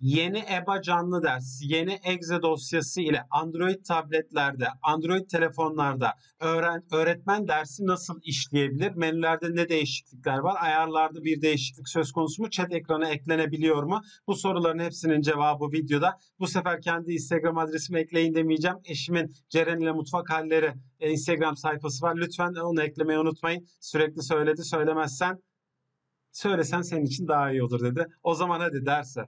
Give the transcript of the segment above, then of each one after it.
yeni EBA canlı ders, yeni exe dosyası ile Android tabletlerde, Android telefonlarda öğren, öğretmen dersi nasıl işleyebilir? Menülerde ne değişiklikler var? Ayarlarda bir değişiklik söz konusu mu? Chat ekranı eklenebiliyor mu? Bu soruların hepsinin cevabı videoda. Bu sefer kendi Instagram adresimi ekleyin demeyeceğim. Eşimin Ceren ile Mutfak Halleri e, Instagram sayfası var. Lütfen onu eklemeyi unutmayın. Sürekli söyledi. Söylemezsen söylesen senin için daha iyi olur dedi. O zaman hadi derse.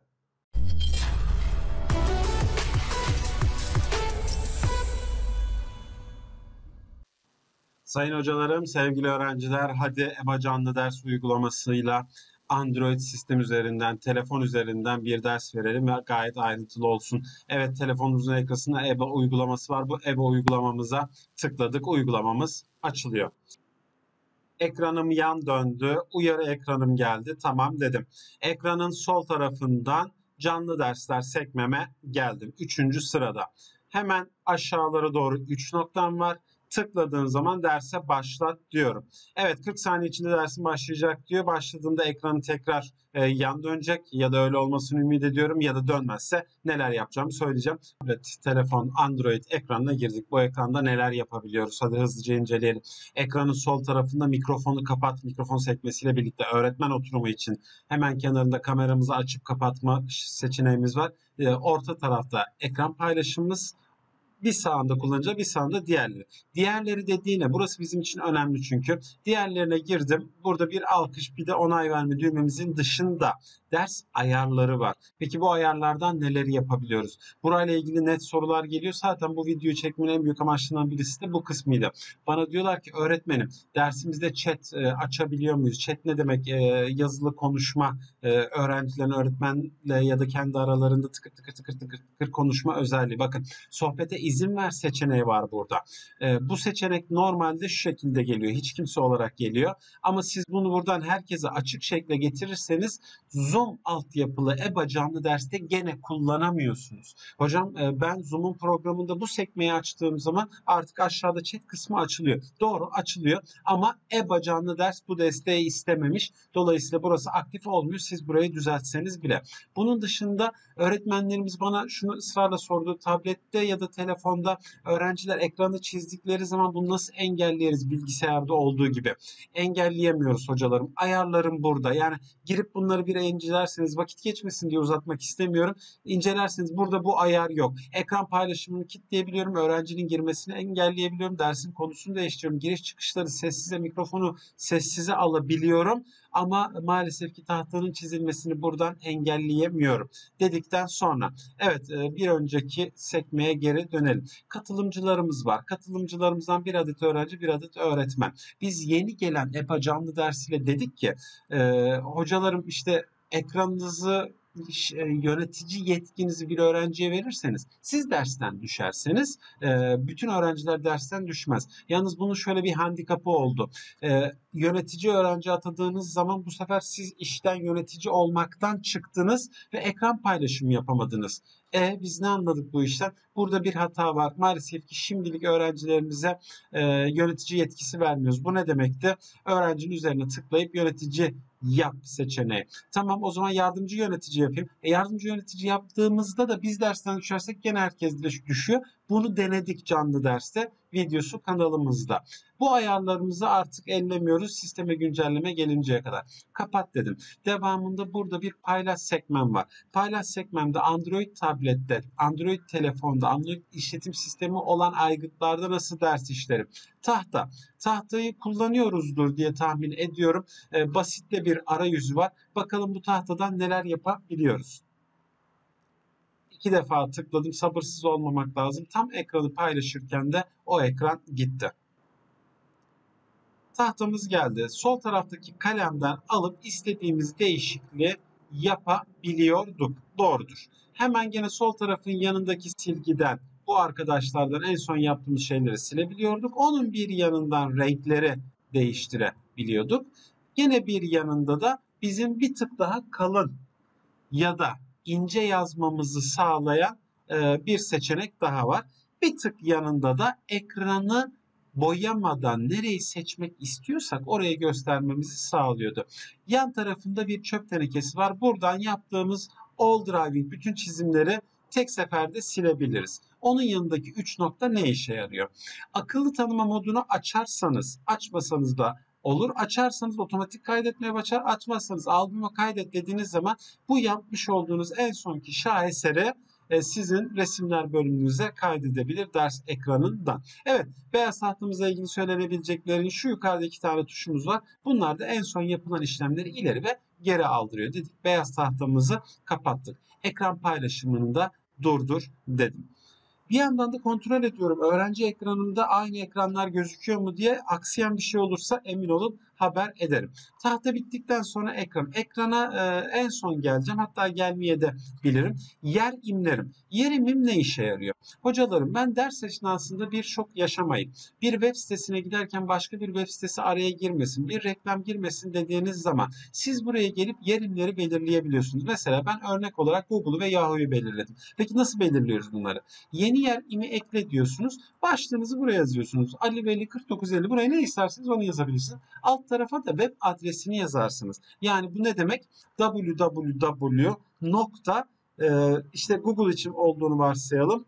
Sayın hocalarım, sevgili öğrenciler, hadi EBA canlı ders uygulamasıyla Android sistem üzerinden, telefon üzerinden bir ders verelim ve gayet ayrıntılı olsun. Evet, telefonumuzun ekranında EBA uygulaması var. Bu EBA uygulamamıza tıkladık. Uygulamamız açılıyor. Ekranım yan döndü. Uyarı ekranım geldi. Tamam dedim. Ekranın sol tarafından canlı dersler sekmeme geldim. Üçüncü sırada. Hemen aşağılara doğru 3 noktam var tıkladığım zaman derse başlat diyorum. Evet 40 saniye içinde dersin başlayacak diyor. Başladığında ekranı tekrar e, yan dönecek ya da öyle olmasını ümit ediyorum ya da dönmezse neler yapacağımı söyleyeceğim. Tablet, telefon, Android ekranına girdik. Bu ekranda neler yapabiliyoruz? Hadi hızlıca inceleyelim. Ekranın sol tarafında mikrofonu kapat, mikrofon sekmesiyle birlikte öğretmen oturumu için hemen kenarında kameramızı açıp kapatma seçeneğimiz var. E, orta tarafta ekran paylaşımımız bir sağında kullanıcı bir sağında diğerleri. Diğerleri dediğine burası bizim için önemli çünkü. Diğerlerine girdim. Burada bir alkış bir de onay verme düğmemizin dışında ders ayarları var. Peki bu ayarlardan neleri yapabiliyoruz? Burayla ilgili net sorular geliyor. Zaten bu videoyu çekmenin en büyük amaçlarından birisi de bu kısmıydı. Bana diyorlar ki öğretmenim dersimizde chat e, açabiliyor muyuz? Chat ne demek? E, yazılı konuşma e, öğrencilerin öğretmenle ya da kendi aralarında tıkır tıkır tıkır tıkır tıkır konuşma özelliği. Bakın sohbete izin ver seçeneği var burada. E, bu seçenek normalde şu şekilde geliyor. Hiç kimse olarak geliyor. Ama siz bunu buradan herkese açık şekle getirirseniz Zoom altyapılı EBA canlı derste gene kullanamıyorsunuz. Hocam e, ben Zoom'un programında bu sekmeyi açtığım zaman artık aşağıda chat kısmı açılıyor. Doğru açılıyor ama EBA canlı ders bu desteği istememiş. Dolayısıyla burası aktif olmuyor. Siz burayı düzeltseniz bile. Bunun dışında öğretmenlerimiz bana şunu ısrarla sordu. Tablette ya da telefonda öğrenciler ekranı çizdikleri zaman bunu nasıl engelleriz bilgisayarda olduğu gibi. Engelleyemiyoruz hocalarım. Ayarlarım burada. Yani girip bunları bir incelerseniz vakit geçmesin diye uzatmak istemiyorum. İncelerseniz burada bu ayar yok. Ekran paylaşımını kilitleyebiliyorum. Öğrencinin girmesini engelleyebiliyorum. Dersin konusunu değiştiriyorum. Giriş çıkışları sessize, mikrofonu sessize alabiliyorum. Ama maalesef ki tahtanın çizilmesini buradan engelleyemiyorum dedikten sonra evet e, bir önceki sekmeye geri dönelim. Katılımcılarımız var. Katılımcılarımızdan bir adet öğrenci, bir adet öğretmen. Biz yeni gelen EPA canlı dersiyle dedik ki e, hocalarım işte ekranınızı e, yönetici yetkinizi bir öğrenciye verirseniz siz dersten düşerseniz e, bütün öğrenciler dersten düşmez. Yalnız bunun şöyle bir handikapı oldu. E, yönetici öğrenci atadığınız zaman bu sefer siz işten yönetici olmaktan çıktınız ve ekran paylaşımı yapamadınız. E biz ne anladık bu işten? Burada bir hata var. Maalesef ki şimdilik öğrencilerimize e, yönetici yetkisi vermiyoruz. Bu ne demekti? Öğrencinin üzerine tıklayıp yönetici yap seçeneği. Tamam o zaman yardımcı yönetici yapayım. E, yardımcı yönetici yaptığımızda da biz dersten düşersek gene herkes düşüyor. Bunu denedik canlı derste videosu kanalımızda. Bu ayarlarımızı artık ellemiyoruz sisteme güncelleme gelinceye kadar. Kapat dedim. Devamında burada bir paylaş sekmem var. Paylaş sekmemde Android tablette, Android telefonda, Android işletim sistemi olan aygıtlarda nasıl ders işlerim? Tahta. Tahtayı kullanıyoruzdur diye tahmin ediyorum. Ee, basit de bir arayüzü var. Bakalım bu tahtadan neler yapabiliyoruz iki defa tıkladım. Sabırsız olmamak lazım. Tam ekranı paylaşırken de o ekran gitti. Tahtamız geldi. Sol taraftaki kalemden alıp istediğimiz değişikliği yapabiliyorduk. Doğrudur. Hemen gene sol tarafın yanındaki silgiden bu arkadaşlardan en son yaptığımız şeyleri silebiliyorduk. Onun bir yanından renkleri değiştirebiliyorduk. Yine bir yanında da bizim bir tık daha kalın ya da ince yazmamızı sağlayan e, bir seçenek daha var. Bir tık yanında da ekranı boyamadan nereyi seçmek istiyorsak orayı göstermemizi sağlıyordu. Yan tarafında bir çöp tenekesi var. Buradan yaptığımız All Driving bütün çizimleri tek seferde silebiliriz. Onun yanındaki 3 nokta ne işe yarıyor? Akıllı tanıma modunu açarsanız, açmasanız da olur. Açarsanız otomatik kaydetmeye başlar. Açmazsanız albüme kaydet dediğiniz zaman bu yapmış olduğunuz en sonki şaheseri e, sizin resimler bölümünüze kaydedebilir ders ekranından. Evet beyaz tahtamızla ilgili söylenebileceklerin şu yukarıda iki tane tuşumuz var. Bunlar da en son yapılan işlemleri ileri ve geri aldırıyor dedik. Beyaz tahtamızı kapattık. Ekran paylaşımını da durdur dedim. Bir yandan da kontrol ediyorum. Öğrenci ekranında aynı ekranlar gözüküyor mu diye aksiyen bir şey olursa emin olun haber ederim. Tahta bittikten sonra ekran. Ekrana e, en son geleceğim. Hatta gelmeye de bilirim. Yer imlerim. Yer imim ne işe yarıyor? Hocalarım ben ders esnasında bir şok yaşamayın. Bir web sitesine giderken başka bir web sitesi araya girmesin. Bir reklam girmesin dediğiniz zaman siz buraya gelip yer imleri belirleyebiliyorsunuz. Mesela ben örnek olarak Google'u ve Yahoo'yu belirledim. Peki nasıl belirliyoruz bunları? Yeni yer imi ekle diyorsunuz. Başlığınızı buraya yazıyorsunuz. Ali Veli 4950 buraya ne isterseniz onu yazabilirsiniz. Alt tarafa da web adresini yazarsınız. Yani bu ne demek? www nokta e, işte Google için olduğunu varsayalım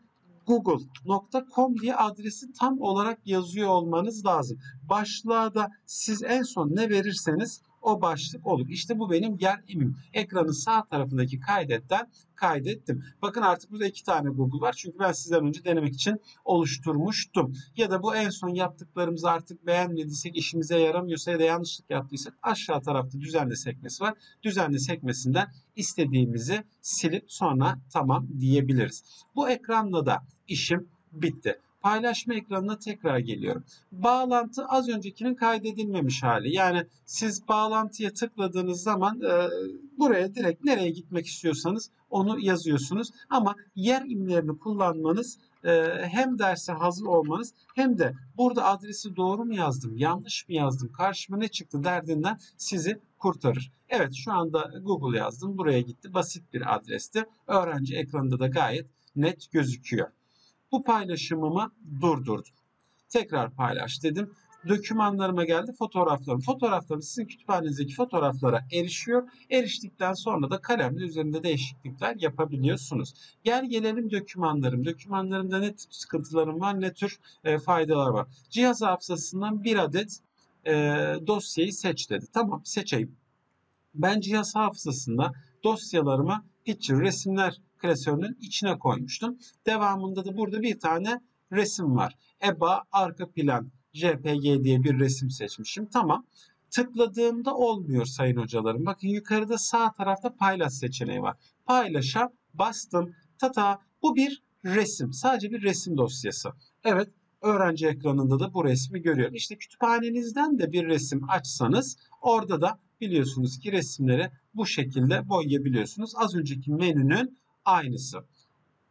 google.com diye adresi tam olarak yazıyor olmanız lazım. Başlığa da siz en son ne verirseniz o başlık olur. İşte bu benim yer imim. Ekranın sağ tarafındaki kaydetten kaydettim. Bakın artık burada iki tane Google var. Çünkü ben sizden önce denemek için oluşturmuştum. Ya da bu en son yaptıklarımızı artık beğenmediysek, işimize yaramıyorsa ya da yanlışlık yaptıysak aşağı tarafta düzenle sekmesi var. Düzenle sekmesinden istediğimizi silip sonra tamam diyebiliriz. Bu ekranla da işim bitti paylaşma ekranına tekrar geliyorum. Bağlantı az öncekinin kaydedilmemiş hali. Yani siz bağlantıya tıkladığınız zaman e, buraya direkt nereye gitmek istiyorsanız onu yazıyorsunuz. Ama yer imlerini kullanmanız e, hem derse hazır olmanız hem de burada adresi doğru mu yazdım, yanlış mı yazdım, karşıma ne çıktı derdinden sizi kurtarır. Evet şu anda Google yazdım. Buraya gitti. Basit bir adresti. Öğrenci ekranında da gayet net gözüküyor. Bu paylaşımımı durdurdum. Tekrar paylaş dedim. Dokümanlarıma geldi fotoğraflarım. Fotoğraflarım sizin kütüphanenizdeki fotoğraflara erişiyor. Eriştikten sonra da kalemle üzerinde değişiklikler yapabiliyorsunuz. Gel gelelim dokümanlarım. Dokümanlarımda ne tür sıkıntılarım var ne tür e, faydalar var. Cihaz hafızasından bir adet e, dosyayı seç dedi. Tamam seçeyim. Ben cihaz hafızasında dosyalarıma picture resimler klasörünün içine koymuştum. Devamında da burada bir tane resim var. EBA arka plan JPG diye bir resim seçmişim. Tamam. Tıkladığımda olmuyor sayın hocalarım. Bakın yukarıda sağ tarafta paylaş seçeneği var. Paylaşa bastım. Tata bu bir resim. Sadece bir resim dosyası. Evet öğrenci ekranında da bu resmi görüyor. İşte kütüphanenizden de bir resim açsanız orada da biliyorsunuz ki resimleri bu şekilde boyayabiliyorsunuz. Az önceki menünün aynısı.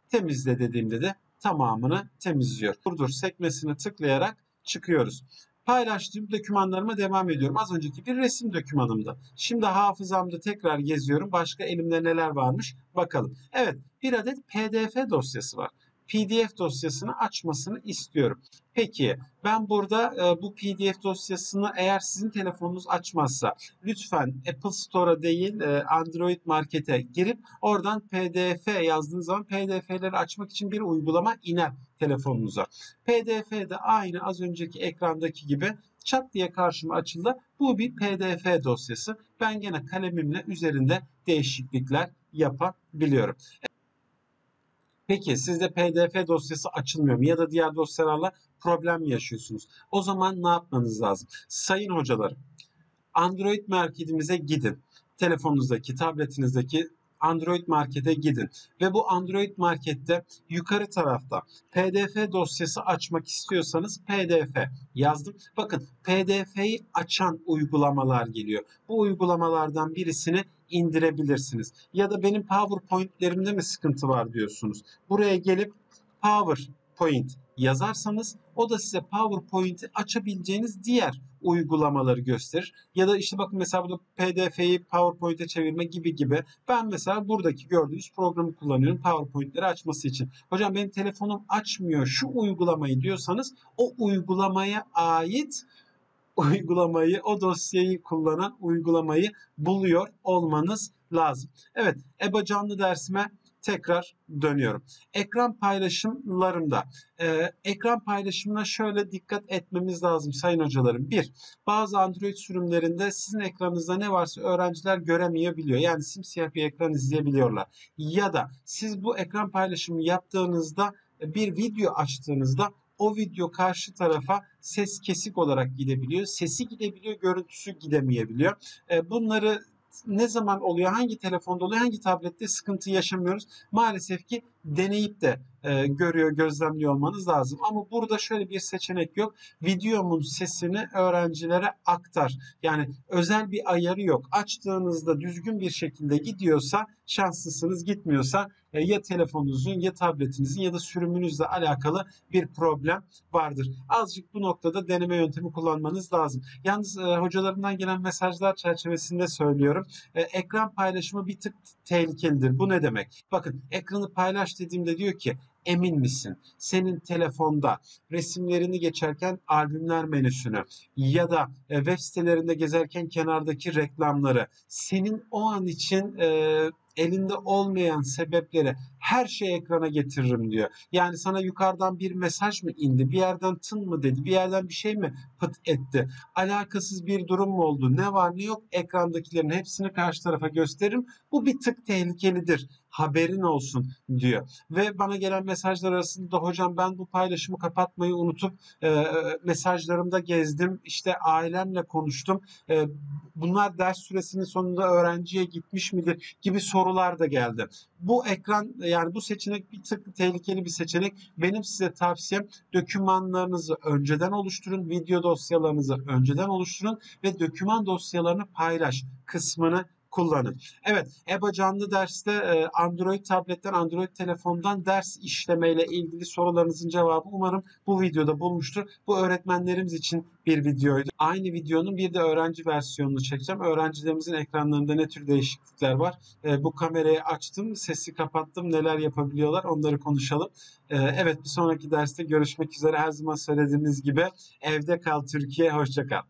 Temizle dediğimde de tamamını temizliyor. Durdur sekmesini tıklayarak çıkıyoruz. Paylaştığım dokümanlarıma devam ediyorum. Az önceki bir resim dokümanımda. Şimdi hafızamda tekrar geziyorum. Başka elimde neler varmış bakalım. Evet bir adet pdf dosyası var. PDF dosyasını açmasını istiyorum. Peki ben burada e, bu PDF dosyasını eğer sizin telefonunuz açmazsa lütfen Apple Store'a değil e, Android Market'e girip oradan PDF yazdığınız zaman PDF'leri açmak için bir uygulama iner telefonunuza. PDF de aynı az önceki ekrandaki gibi çat diye karşıma açıldı. Bu bir PDF dosyası. Ben gene kalemimle üzerinde değişiklikler yapabiliyorum. Peki sizde PDF dosyası açılmıyor mu ya da diğer dosyalarla problem yaşıyorsunuz? O zaman ne yapmanız lazım? Sayın hocalarım, Android marketimize gidin. Telefonunuzdaki, tabletinizdeki Android Market'e gidin ve bu Android Market'te yukarı tarafta PDF dosyası açmak istiyorsanız PDF yazdım. Bakın PDF'yi açan uygulamalar geliyor. Bu uygulamalardan birisini indirebilirsiniz. Ya da benim PowerPoint'lerimde mi sıkıntı var diyorsunuz. Buraya gelip PowerPoint yazarsanız o da size PowerPoint'i açabileceğiniz diğer uygulamaları gösterir. Ya da işte bakın mesela burada PDF'yi PowerPoint'e çevirme gibi gibi. Ben mesela buradaki gördüğünüz programı kullanıyorum PowerPoint'leri açması için. Hocam benim telefonum açmıyor şu uygulamayı diyorsanız o uygulamaya ait uygulamayı, o dosyayı kullanan uygulamayı buluyor olmanız lazım. Evet, EBA canlı dersime tekrar dönüyorum. Ekran paylaşımlarında e, ekran paylaşımına şöyle dikkat etmemiz lazım sayın hocalarım. Bir, bazı Android sürümlerinde sizin ekranınızda ne varsa öğrenciler göremeyebiliyor. Yani simsiyah bir ekran izleyebiliyorlar. Ya da siz bu ekran paylaşımı yaptığınızda bir video açtığınızda o video karşı tarafa ses kesik olarak gidebiliyor. Sesi gidebiliyor, görüntüsü gidemeyebiliyor. E, bunları ne zaman oluyor, hangi telefonda oluyor, hangi tablette sıkıntı yaşamıyoruz. Maalesef ki deneyip de e, görüyor, gözlemliyor olmanız lazım. Ama burada şöyle bir seçenek yok. Videomun sesini öğrencilere aktar. Yani özel bir ayarı yok. Açtığınızda düzgün bir şekilde gidiyorsa şanslısınız, gitmiyorsa e, ya telefonunuzun ya tabletinizin ya da sürümünüzle alakalı bir problem vardır. Azıcık bu noktada deneme yöntemi kullanmanız lazım. Yalnız e, hocalarımdan gelen mesajlar çerçevesinde söylüyorum. E, ekran paylaşımı bir tık tehlikelidir. Bu ne demek? Bakın ekranı paylaş dediğimde diyor ki emin misin? Senin telefonda resimlerini geçerken albümler menüsünü ya da e, web sitelerinde gezerken kenardaki reklamları senin o an için e, elinde olmayan sebepleri her şeyi ekrana getiririm diyor. Yani sana yukarıdan bir mesaj mı indi? Bir yerden tın mı dedi? Bir yerden bir şey mi pıt etti? Alakasız bir durum mu oldu? Ne var ne yok? Ekrandakilerin hepsini karşı tarafa gösteririm. Bu bir tık tehlikelidir. Haberin olsun diyor. Ve bana gelen mesajlar arasında da hocam ben bu paylaşımı kapatmayı unutup e, mesajlarımda gezdim. İşte ailemle konuştum. E, bunlar ders süresinin sonunda öğrenciye gitmiş midir gibi sorular da geldi. Bu ekran yani bu seçenek bir tık tehlikeli bir seçenek. Benim size tavsiyem dokümanlarınızı önceden oluşturun. Video dosyalarınızı önceden oluşturun ve doküman dosyalarını paylaş kısmını kullanın. Evet, EBA canlı derste e, Android tabletten, Android telefondan ders işlemeyle ilgili sorularınızın cevabı umarım bu videoda bulmuştur. Bu öğretmenlerimiz için bir videoydu. Aynı videonun bir de öğrenci versiyonunu çekeceğim. Öğrencilerimizin ekranlarında ne tür değişiklikler var? E, bu kamerayı açtım, sesi kapattım, neler yapabiliyorlar onları konuşalım. E, evet, bir sonraki derste görüşmek üzere. Her zaman söylediğimiz gibi evde kal Türkiye, hoşça kal.